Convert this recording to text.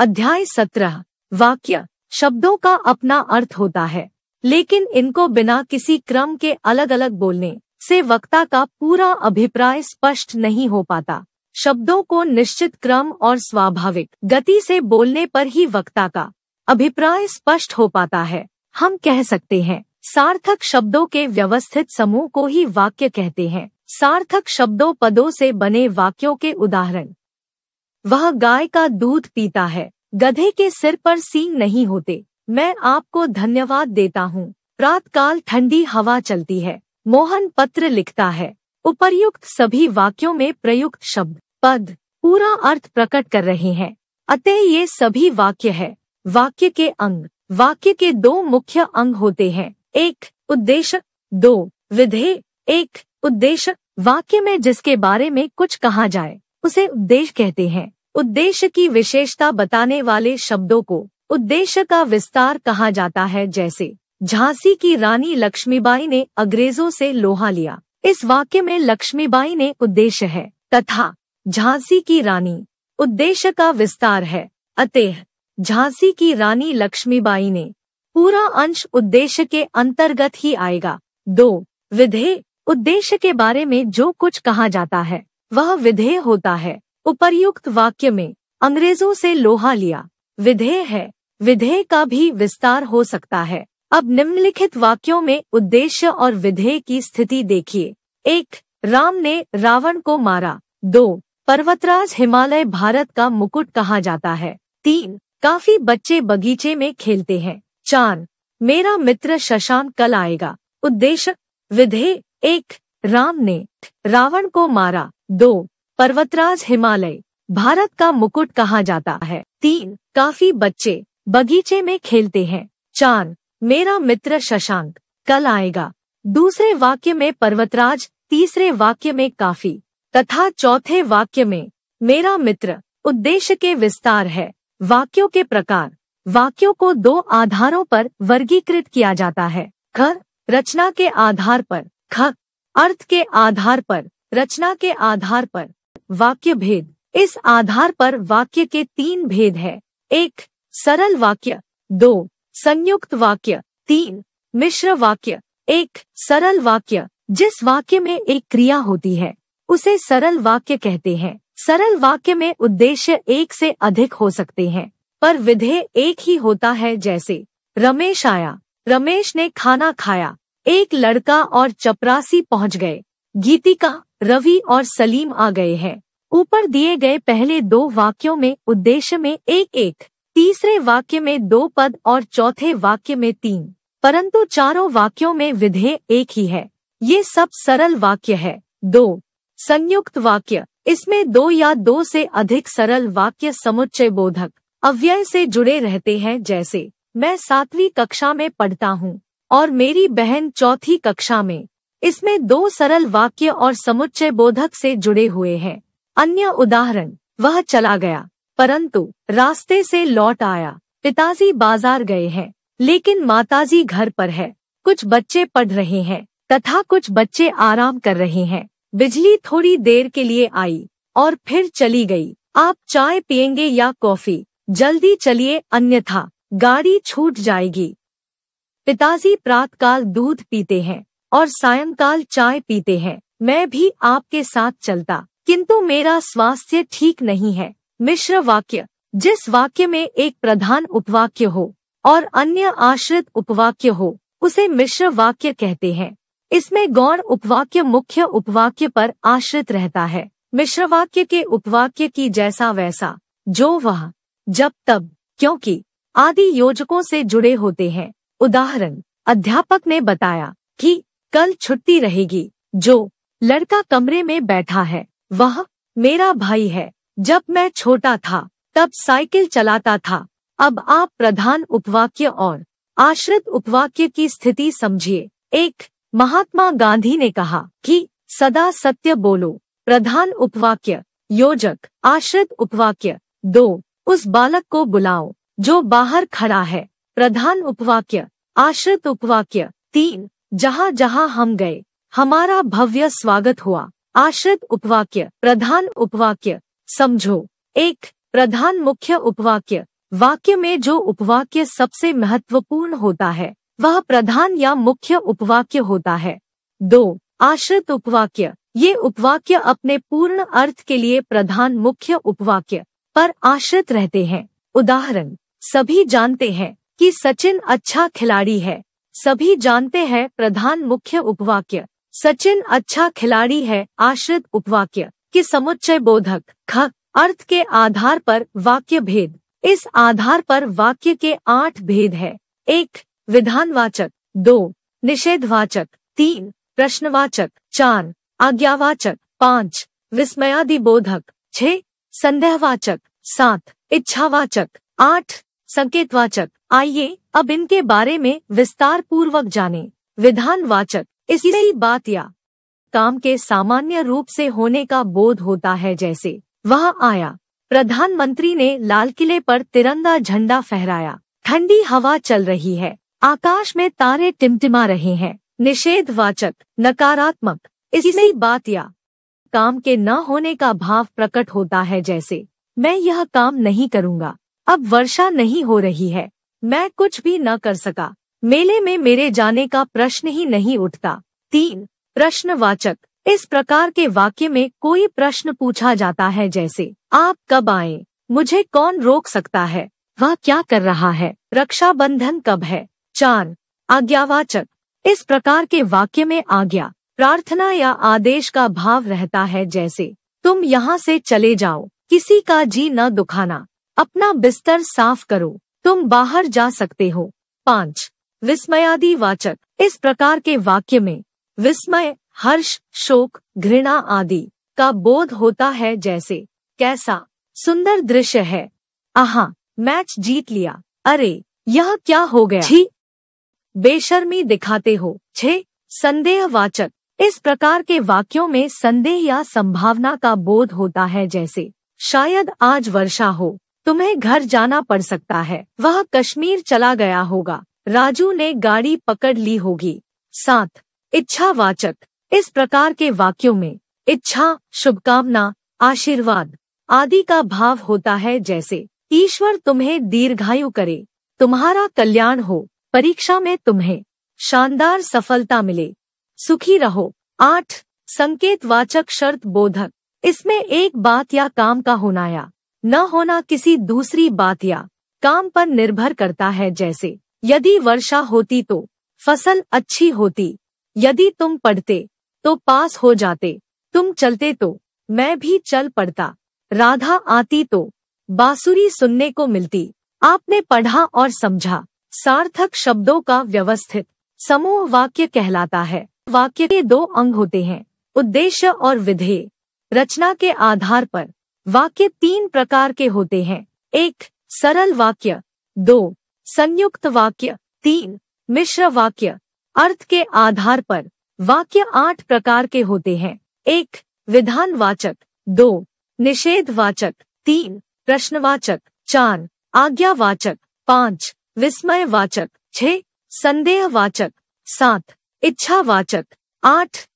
अध्याय सत्रह, वाक्य, शब्दों का अपना अर्थ होता है। लेकिन इनको बिना किसी क्रम के अलग अलग बोलने से वक्ता का पूरा अभिप्राय स्पष्ट नहीं हो पाता। शब्दों को निश्चित क्रम और स्वाभाविक गति से बोलने पर ही वक्ता का अभिप्राय स्पष्ट हो पाता है। हम कह सकते हैं, सार्थक शब्दों के व्यवस्थित समूह को ही वाक्य कहते हैं। सार्थक शब्दों पदों से बने वाक्यों के उदाहरण। वह गाय का दूध पीता है। गधे के सिर पर सींग नहीं होते। मैं आपको धन्यवाद देता हूँ। प्रातकाल ठंडी हवा चलती है। मोहन पत्र लिखता है। उपर्युक्त सभी वाक्यों में प्रयुक्त शब्द, पद, पूरा अर्थ प्रकट कर रहे हैं। अतः ये सभी वाक्य है। वाक्य के अंग, वाक्य के दो मुख्य अंग होते हैं। एक, उद्देश्य। दो, विधेय। एक, उद्देश्य। वाक्य में जिसके बारे में कुछ कहा जाए। उसे उद्देश्य कहते हैं। उद्देश्य की विशेषता बताने वाले शब्दों को उद्देश्य का विस्तार कहा जाता है, जैसे, झांसी की रानी लक्ष्मीबाई ने अंग्रेज़ों से लोहा लिया। इस वाक्य में लक्ष्मीबाई ने उद्देश्य है, तथा, झांसी की रानी उद्देश्य का विस्तार है। अतः झांसी की रानी लक्ष्मीबाई ने पूरा अंश उद्देश्य के अंतर्गत ही आएगा। दो, विधेय उद्देश्य के बारे में जो कुछ कहा जाता है। वह विधेय होता है। उपर्युक्त वाक्य में, अंग्रेज़ों से लोहा लिया। विधेय है। विधेय का भी विस्तार हो सकता है। अब निम्नलिखित वाक्यों में उद्देश्य और विधेय की स्थिति देखिए। एक, राम ने रावण को मारा। दो, पर्वतराज हिमालय भारत का मुकुट कहा जाता है। तीन, काफ़ी बच्चे बगीचे में खेलते हैं। चार, मेरा मित्र शशांक कल आएगा। उद्देश्य, विधेय। एक राम ने रावण को मारा। दो, पर्वतराज हिमालय। भारत का मुकुट कहा जाता है। तीन, काफ़ी बच्चे बगीचे में खेलते हैं। चार, मेरा मित्र शशांक कल आएगा। दूसरे वाक्य में पर्वतराज, तीसरे वाक्य में काफ़ी। तथा चौथे वाक्य में, मेरा मित्र उद्देश्य के विस्तार है। वाक्यों के प्रकार। वाक्यों को दो आधारों पर वर्गीकृत किया जाता है। ख रचना के आधार पर। ख अर्थ के आधार पर, रचना के आधार पर। वाक्य भेद। इस आधार पर वाक्य के तीन भेद है। एक, सरल वाक्य। दो, संयुक्त वाक्य। तीन, मिश्र वाक्य। एक, सरल वाक्य, जिस वाक्य में एक क्रिया होती है, उसे सरल वाक्य कहते हैं। सरल वाक्य में उद्देश्य एक से अधिक हो सकते हैं, पर विधेय एक ही होता है जैसे, रमेश आया। रमेश ने खाना खाया। एक लड़का और चपरासी पहुँच गए। गीतिका, रवि और सलीम आ गए हैं। ऊपर दिए गए पहले दो वाक्यों में उद्देश्य में एक एक, तीसरे वाक्य में दो पद और चौथे वाक्य में तीन। परंतु चारों वाक्यों में विधेय एक ही है। ये सब सरल वाक्य है। दो, संयुक्त वाक्य। इसमें दो या दो से अधिक सरल वाक्य समुच्चय बोधक, अव्यय से जुड़े रहते हैं जैसे, मैं सातवीं कक्षा में पढ़ता हूँ। और मेरी बहन चौथी कक्षा में। इसमें दो सरल वाक्य और समुच्चय बोधक से जुड़े हुए हैं। अन्य उदाहरण, वह चला गया, परंतु रास्ते से लौट आया। पिताजी बाज़ार गए हैं, लेकिन माताजी घर पर है। कुछ बच्चे पढ़ रहे हैं, तथा कुछ बच्चे आराम कर रहे हैं। बिजली थोड़ी देर के लिए आई, और फिर चली गई। आप चाय पियेंगे या कॉफ़ी? जल्दी चलिए, अन्यथा, गाड़ी छूट जाएगी। पिताजी प्रातकाल दूध पीते हैं और सायंकाल चाय पीते हैं। मैं भी आपके साथ चलता, किंतु मेरा स्वास्थ्य ठीक नहीं है। मिश्र वाक्य, जिस वाक्य में एक प्रधान उपवाक्य हो और अन्य आश्रित उपवाक्य हो, उसे मिश्र वाक्य कहते हैं। इसमें गौण उपवाक्य मुख्य उपवाक्य पर आश्रित रहता है। मिश्र वाक्य के उपवाक्य की जैसा वैसा, जो वह, जब तब, क्योंकि, आदि योजकों से जुड़े होते हैं। उदाहरण, अध्यापक ने बताया कि कल छुट्टी रहेगी, जो लड़का कमरे में बैठा है, वह मेरा भाई है। जब मैं छोटा था, तब साइकिल चलाता था। अब आप प्रधान उपवाक्य और आश्रित उपवाक्य की स्थिति समझिए। एक, महात्मा गांधी ने कहा कि सदा सत्य बोलो, प्रधान उपवाक्य, योजक, आश्रित उपवाक्य। दो, उस बालक को बुलाओ, जो बाहर खड़ा है। प्रधान उपवाक्य, आश्रित उपवाक्य, तीन, जहाँ जहाँ हम गए, हमारा भव्य स्वागत हुआ। आश्रित उपवाक्य, प्रधान उपवाक्य, समझो। एक, प्रधान मुख्य उपवाक्य, वाक्य में जो उपवाक्य सबसे महत्वपूर्ण होता है, वह प्रधान या मुख्य उपवाक्य होता है। दो, आश्रित उपवाक्य, ये उपवाक्य अपने पूर्ण अर्थ के लिए प्रधान मुख्य उपवाक्य पर आश्रित रहते हैं। उदाहरण, सभी जानते हैं। कि सचिन अच्छा खिलाड़ी है। सभी जानते हैं प्रधान मुख्य उपवाक्य। सचिन अच्छा खिलाड़ी है, आश्रित उपवाक्य। के समुच्चय बोधक, ख, अर्थ के आधार पर वाक्य भेद। इस आधार पर वाक्य के आठ भेद है। एक, विधानवाचक। दो, निषेधवाचक। तीन, प्रश्नवाचक। चार, आज्ञावाचक। पाँच, विस्मयादिबोधक। छह संदेहवाचक। सात, इच्छावाचक। आठ संकेतवाचक। आइए अब इनके बारे में विस्तार पूर्वक जाने। विधानवाचक इसलिए बात या काम के सामान्य रूप से होने का बोध होता है जैसे वह आया। प्रधानमंत्री ने लाल किले पर तिरंगा झंडा फहराया। ठंडी हवा चल रही है। आकाश में तारे टिमटिमा रहे हैं। निषेधवाचक नकारात्मक इसलिए बात या काम के न होने का भाव प्रकट होता है जैसे मैं यह काम नहीं करूँगा। अब वर्षा नहीं हो रही है। मैं कुछ भी न कर सका। मेले में मेरे जाने का प्रश्न ही नहीं उठता। तीन, प्रश्नवाचक। इस प्रकार के वाक्य में कोई प्रश्न पूछा जाता है जैसे, आप कब आए? मुझे कौन रोक सकता है? वह क्या कर रहा है? रक्षाबंधन कब है? चार, आज्ञावाचक। इस प्रकार के वाक्य में आज्ञा, प्रार्थना या आदेश का भाव रहता है जैसे, तुम यहाँ से चले जाओ। किसी का जी न दुखाना। अपना बिस्तर साफ़ करो। तुम बाहर जा सकते हो। पाँच विस्मयादि वाचक। इस प्रकार के वाक्य में विस्मय हर्ष शोक घृणा आदि का बोध होता है जैसे कैसा सुंदर दृश्य है। आहा मैच जीत लिया। अरे यह क्या हो गया? छी। बेशर्मी दिखाते हो। छे संदेहवाचक इस प्रकार के वाक्यों में संदेह या संभावना का बोध होता है जैसे शायद आज वर्षा हो। तुम्हें घर जाना पड़ सकता है। वह कश्मीर चला गया होगा। राजू ने गाड़ी पकड़ ली होगी। सात इच्छावाचक। इस प्रकार के वाक्यों में, इच्छा, शुभकामना, आशीर्वाद आदि का भाव होता है जैसे, ईश्वर तुम्हें दीर्घायु करे, तुम्हारा कल्याण हो, परीक्षा में तुम्हें शानदार सफलता मिले, सुखी रहो। आठ संकेत वाचक शर्त बोधक। इसमें एक बात या काम का होना या न होना किसी दूसरी बात या काम पर निर्भर करता है जैसे, यदि वर्षा होती तो फ़सल अच्छी होती, यदि तुम पढ़ते तो पास हो जाते, तुम चलते तो मैं भी चल पड़ता, राधा आती तो बांसुरी सुनने को मिलती, आपने पढ़ा और समझा, सार्थक शब्दों का व्यवस्थित समूह वाक्य कहलाता है, वाक्य के दो अंग होते हैं, उद्देश्य और विधेय, रचना के आधार पर। वाक्य तीन प्रकार के होते हैं। एक, सरल वाक्य। दो, संयुक्त वाक्य। तीन, मिश्र वाक्य। अर्थ के आधार पर वाक्य आठ प्रकार के होते हैं। एक, विधानवाचक। दो, निषेधवाचक। तीन, प्रश्नवाचक। चार, आज्ञावाचक। पाँच, विस्मयवाचक। छह संदेहवाचक। सात, इच्छावाचक। आठ